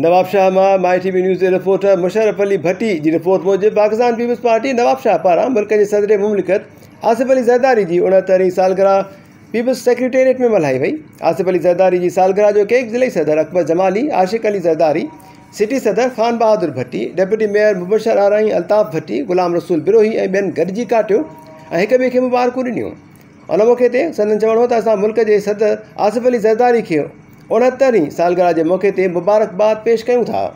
नवाबशाह मां माई T V news जे रिपोटर मुशरफ़ अली भटी जी रिपोर्ट मूजिबि पाकिस्तान पीपल्स पार्टी नवाबशाह पारां मुल्क जे सदर मुमलिकत आसिफ़ अली ज़रदारी जी उणहतरि सालगराह पीपल्स सेक्रेटेरिएट में मल्हाई वई आसिफ़ अली ज़रदारी जी सालगराह जो केक ज़िली सदर अकबर जमाली आशिक़ली ज़रदारी सिटी सदर ख़ान बहादुर भट्टी डेपुटी मेयर मुबर आरानी अल्ताफ़ भट्टी ग़ुलाम रसूल رسول ऐं ॿियनि गॾिजी काटियूं ऐं हिक ॿिए खे मुबारकूं ॾिनियूं हुन موقع सदन चवणो हो त असां मुल्क जे सदर आसिफ़ अली ज़रदारी खे उणहतरि सालगिरह जे मौक़े ते मुबारकबाद पेश कयूं था